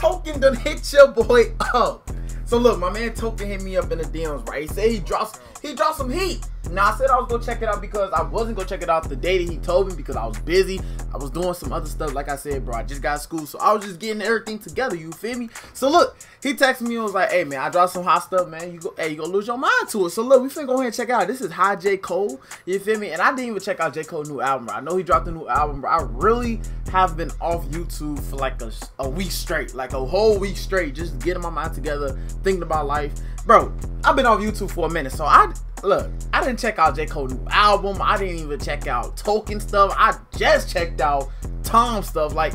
Token done hit your boy up. So look, my man Token hit me up in the DMs, right? He said he drops he dropped some heat. Now I said I was gonna check it out because I wasn't gonna check it out the day that he told me because I was busy. I was doing some other stuff. Like I said, bro, I just got school, so I was just getting everything together. You feel me? So look, he texted me and was like, "Hey man, I dropped some hot stuff, man. You go, hey, you gonna lose your mind to it." So look, we finna go ahead and check it out. This is Hi J Cole. You feel me? And I didn't even check out J Cole's new album. Bro. I know he dropped a new album, bro. I really have been off YouTube for like a, a week straight, like a whole week straight, just getting my mind together, thinking about life, bro. I've been off YouTube for a minute, so I look, I didn't check out J. Cole's new album. I didn't even check out Token stuff. I just checked out Tom stuff. Like,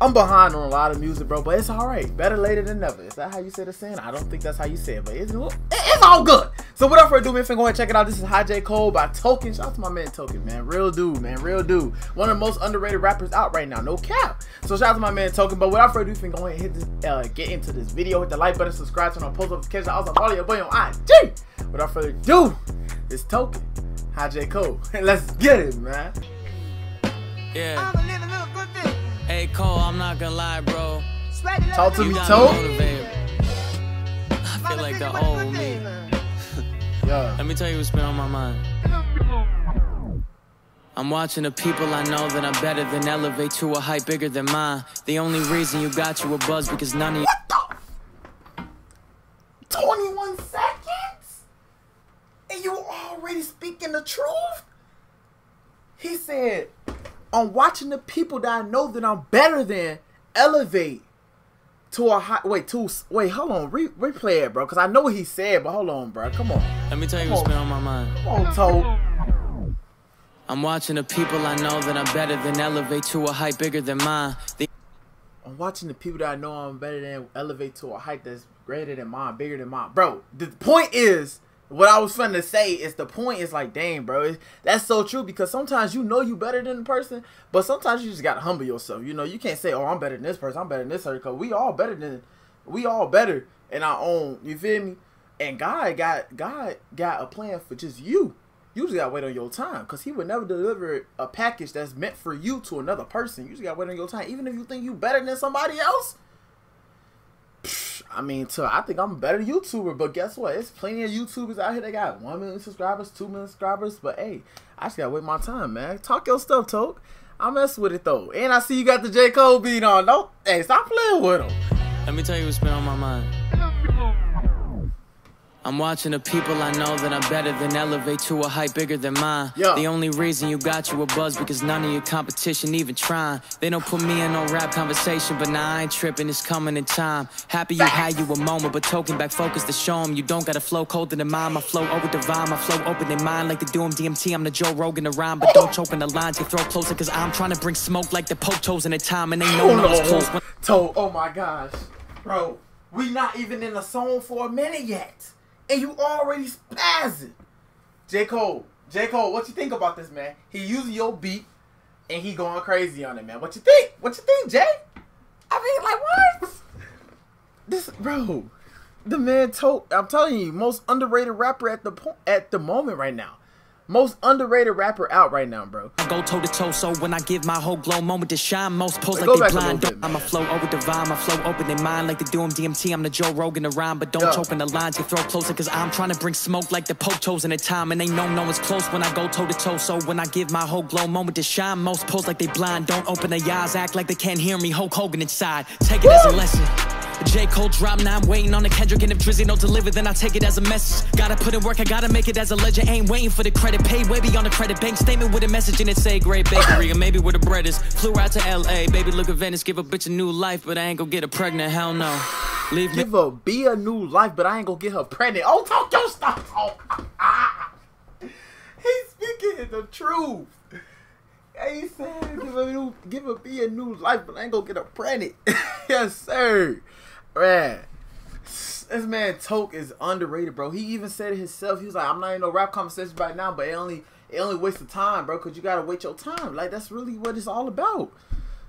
I'm behind on a lot of music, bro, but it's all right. Better later than never. Is that how you say the saying? I don't think that's how you say it, but it's, it's all good. So without further ado, man, go ahead and check it out. This is Hi J. Cole by Token. Shout out to my man Token, man. Real dude, man. Real dude. One of the most underrated rappers out right now. No cap. So shout out to my man Token. But without further ado, go ahead and hit this, uh, get into this video. Hit the like button, subscribe, turn on post notifications. Also follow your boy on IG. Without further ado, it's Token. Hi J. Cole. Let's get it, man. Yeah. Hey Cole, I'm not gonna lie, bro. Talk to me, Toe. I feel like the old me. Let me tell you what's been on my mind. I'm watching the people I know that I'm better than elevate to a height bigger than mine. The only reason you got you a buzz because none of you. What the? 21 seconds? And you already speaking the truth? He said, I'm watching the people that I know that I'm better than elevate to a high. Wait, to wait, hold on, Re, replay it, bro, because I know what he said, but hold on, bro, come on. Let me tell you what's been on my mind. Come on, Toe. I'm watching the people I know that I'm better than elevate to a height bigger than mine. I'm watching the people that I know I'm better than elevate to a height that's greater than mine, bigger than mine, bro. The point is what I was trying to say is the point is like, dang, bro, that's so true because sometimes you know you better than the person, but sometimes you just gotta humble yourself. You know, you can't say, oh, I'm better than this person, I'm better than this person, because we all better than, we all better in our own. You feel me? And God got God got a plan for just you. You just gotta wait on your time, cause He would never deliver a package that's meant for you to another person. You just gotta wait on your time, even if you think you better than somebody else. I mean, to I think I'm a better YouTuber, but guess what? It's plenty of YouTubers out here that got one million subscribers, two million subscribers. But hey, I just gotta wait my time, man. Talk your stuff, Toke. I mess with it though, and I see you got the J Cole beat on. Don't hey, stop playing with him. Let me tell you what's been on my mind. I'm watching the people I know that I'm better than elevate to a height bigger than mine. Yeah. The only reason you got you a buzz because none of your competition even trying. They don't put me in no rap conversation, but now I ain't tripping, it's coming in time. Happy you had you a moment, but token back focus to show 'em you don't got a flow colder than mine. My flow oh, over divine, my flow open in mind like the Doom DMT. I'm the Joe Rogan of rhyme, but don't choke in the lines. You throw closer cause I'm trying to bring smoke like the Pope in a time and they know no close. When Toe, oh my gosh, bro, we not even in the song for a minute yet, and you already spazzing. J Cole, J Cole, what you think about this, man? He using your beat, and he going crazy on it, man. What you think? What you think, Jay? I mean, like what? This, bro, the man told. I'm telling you, most underrated rapper at the point at the moment right now. Most underrated rapper out right now, bro. I go toe to toe, so when I give my whole glow moment to shine, most pose like they a blind. little bit, I'm a flow over divine, my flow open in mind like the Doom DMT. I'm the Joe Rogan of rhyme, but don't Yeah. choke in the lines. You throw closer, cause I'm trying to bring smoke like the Pope in a time, and they know no one's close when I go toe to toe. So when I give my whole glow moment to shine, most pose like they blind. Don't open their eyes, act like they can't hear me. Hulk Hogan inside, take it as a lesson. J. Cole drop, now I'm waiting on the Kendrick, and if Drizzy don't deliver, then I take it as a message. Gotta put in work, I gotta make it as a legend. Ain't waiting for the credit, Pay way beyond the credit. Bank statement with a message in it, say great bakery, and maybe where the bread is. Flew out to LA, baby, look at Venice, give a bitch a new life, but I ain't gonna get her pregnant, hell no. Leave me. Give her be a new life, but I ain't gonna get her pregnant. Oh, talk your stuff. Talk. He's speaking the truth. He said, give her, new, give her be a new life, but I ain't gonna get her pregnant. yes, sir. Man, this man Toke is underrated, bro. He even said it himself. He was like, I'm not in no rap conversation right now, but it only it only wastes the time, bro, because you gotta wait your time. Like that's really what it's all about.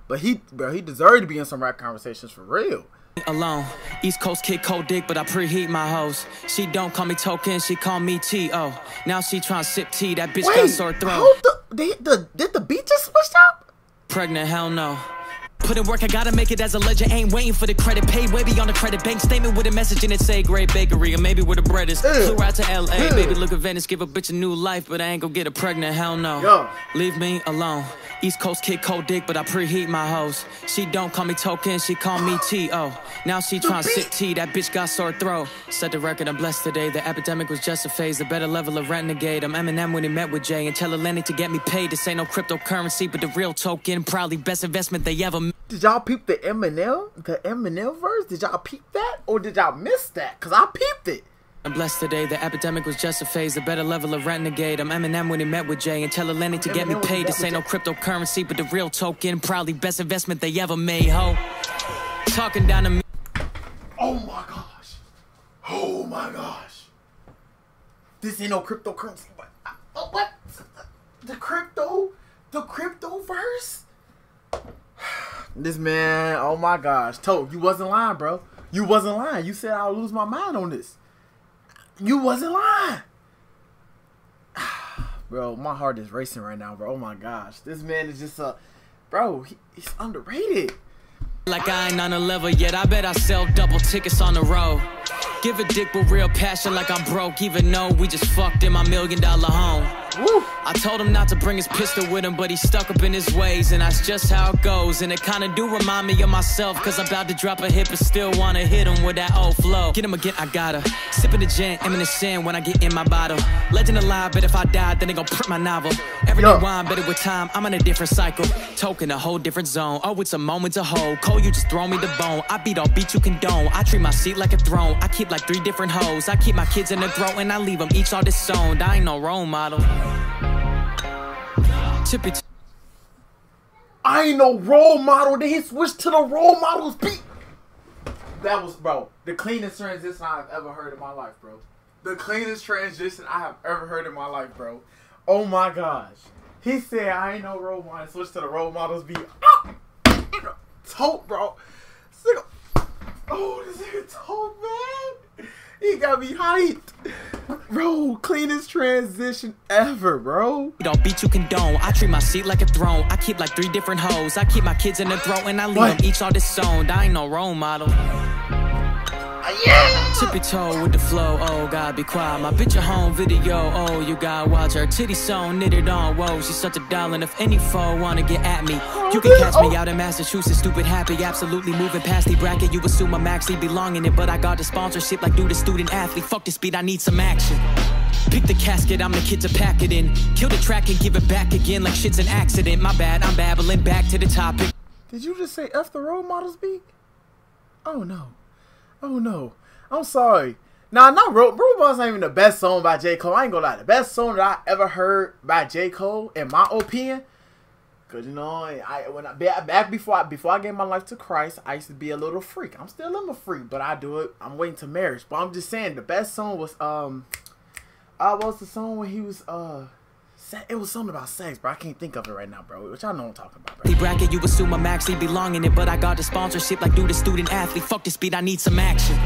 But he, bro, he deserved to be in some rap conversations for real. alone. East Coast kid cold dick, but I preheat my hoes. She don't call me token, she call me T.O. Now she tryna sip tea, that bitch got Wait, sore throat. hold the, the did the beat just switch up? Pregnant, hell no. Put in work, I gotta make it as a legend. Ain't waiting for the credit. Pay way beyond the credit. Bank statement with a message in it say great bakery, or maybe where the bread is. Flew out to LA, baby, look at Venice, give a bitch a new life, but I ain't gonna get her pregnant. Hell no. Yo. Leave me alone. East Coast kid, cold dick, but I preheat my hoes. She don't call me token, she call me T.O. Now she tryna sit T, that bitch got sore throat. Set the record, I'm blessed today. The epidemic was just a phase, the better level of renegade. I'm Eminem when he met with Jay and tell Atlantic to get me paid. This ain't no cryptocurrency, but the real token. Probably best investment they ever made. Did y'all peep the Eminem, the Eminem verse? Did y'all peep that, or did y'all miss that? Cause I peeped it. I'm blessed today. The epidemic was just a phase, a better level of renegade. I'm Eminem when he met with Jay and tell Atlantic to get me Eminem paid. This ain't no cryptocurrency, but the real token. Probably best investment they ever made, ho. Talking down to me. Oh my gosh. Oh my gosh. This ain't no cryptocurrency, but uh, what? The crypto, the crypto verse. This man, oh my gosh, Toe, you wasn't lying, bro. You wasn't lying. You said I'll lose my mind on this. You wasn't lying. Bro, my heart is racing right now, bro. Oh my gosh. This man is just a bro, he, he's underrated. Like I ain't on a level yet. I bet I sell double tickets on the road. Give a dick with real passion like I'm broke, even though we just fucked in my million dollar home. Woo. I told him not to bring his pistol with him, but he stuck up in his ways, and that's just how it goes. And it kinda do remind me of myself, cause I'm about to drop a hit, but still wanna hit him with that old flow. Get him again, I gotta. Sipping the gin, imminent sin when I get in my bottle. Legend alive, but if I die, then they gon' print my novel. Every Yo. wine, better with time, I'm in a different cycle. Token, a whole different zone. Oh, it's a moment to hold. Cole, you just throw me the bone. I beat all beat you condone. I treat my seat like a throne. I keep like three different hoes. I keep my kids in the throat, and I leave them each all disowned. I ain't no role model. Tippy I ain't no role model. Then he switched to the role models beat. That was, bro, the cleanest transition I've ever heard in my life, bro. The cleanest transition I have ever heard in my life, bro. Oh my gosh. He said, I ain't no role model. Switch to the role models beat. Ah! Tote, bro. This nigga- Oh, this nigga Tote, man. He got me hyped. Bro, cleanest transition ever, bro. don't beat you condone. I treat my seat like a throne. I keep like three different hoes. I keep my kids in the throat, and I leave them each all disowned. I ain't no role model. Yeah. Tippy toe with the flow, oh God, be quiet. My bitch a home video, oh you gotta watch her. Titty sewn, knitted on, whoa, she's such a darling. If any foe wanna get at me, you can catch me out in Massachusetts, stupid happy, absolutely moving past the bracket. You assume I'm actually belonging it, but I got the sponsorship like dude, the student athlete. Fuck the beat, I need some action. Pick the casket, I'm the kid to pack it in. Kill the track and give it back again like shit's an accident. My bad, I'm babbling back to the topic. Did you just say F the role models beat? Oh no. Oh no. I'm sorry. Nah, not Role Role Models ain't even the best song by J. Cole. I ain't gonna lie. The best song that I ever heard by J. Cole, in my opinion, cause you know, I when I back before I before I gave my life to Christ, I used to be a little freak. I'm still a freak, but I do it. I'm waiting to marriage. But I'm just saying the best song was um uh what was the song when he was uh it was something about sex, bro. I can't think of it right now, bro. Which I know I'm talking about, bro. Bracket, you assume I'm actually belonging it, but I got the sponsorship like do the student athlete. Fuck the speed, I need some action.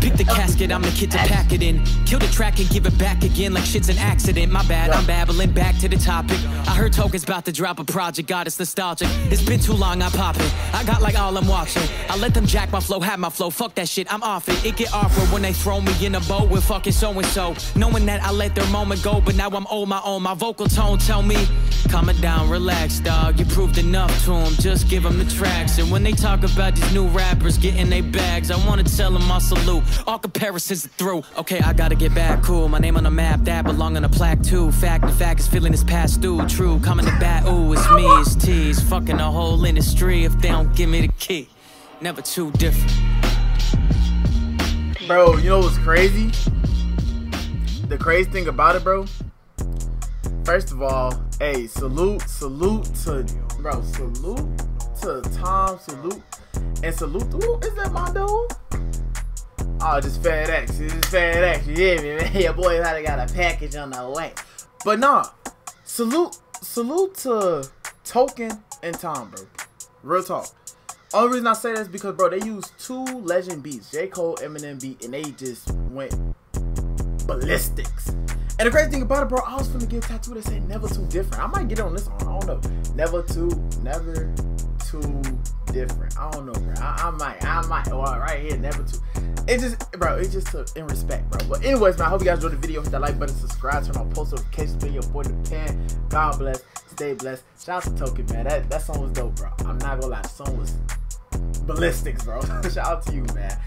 Pick the casket, I'm the kid to pack it in. Kill the track and give it back again like shit's an accident. My bad, I'm babbling back to the topic. I heard Token's about to drop a project, God, it's nostalgic. It's been too long, I pop it. I got like all I'm watching. I let them jack my flow, have my flow. Fuck that shit, I'm off it. It get awkward when they throw me in a boat with fucking so and so. Knowing that I let their moment go, but now I'm on my own. My vocal tone tell me, calm it down, relax, dog. You proved enough to them, just give them the tracks. And when they talk about these new rappers getting their bags, I wanna tell them I salute. All comparisons are through. Okay, I gotta get back, cool. My name on the map, that belong on a plaque too. Fact, the fact is feeling is past due. True, coming to bat, ooh, it's me, it's T's. Fucking the whole industry if they don't give me the key. Never too different. Bro, you know what's crazy? The crazy thing about it, bro. First of all, hey, salute, salute to, bro, salute to Tom, salute, and salute who is that my dude? Oh, just FedEx, it's just FedEx, you hear me, man? Your boy probably got a package on the way. But nah, salute, salute to Token and Tom, bro. Real talk. Only reason I say that is because, bro, they used two legend beats, J. Cole, Eminem beat, and they just went ballistics. And the crazy thing about it, bro, I was finna get a tattoo said never too different. I might get it on this one. I don't know. Never too, never too different. I don't know, bro. I, I might, I might. Well, right here, never too. It just, bro. It just took in respect, bro. But anyways, man. I hope you guys enjoyed the video. Hit that like button, subscribe, turn on post notifications. Be your boy, Depend. God bless. Stay blessed. Shout out to Token, man. That that song was dope, bro. I'm not gonna lie. The song was ballistics, bro. Shout out to you, man.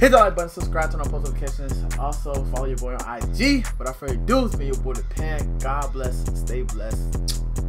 Hit the like button, subscribe, turn on post notifications. Also, follow your boy on IG. Without further ado, it's been your boy, Depend. God bless. Stay blessed.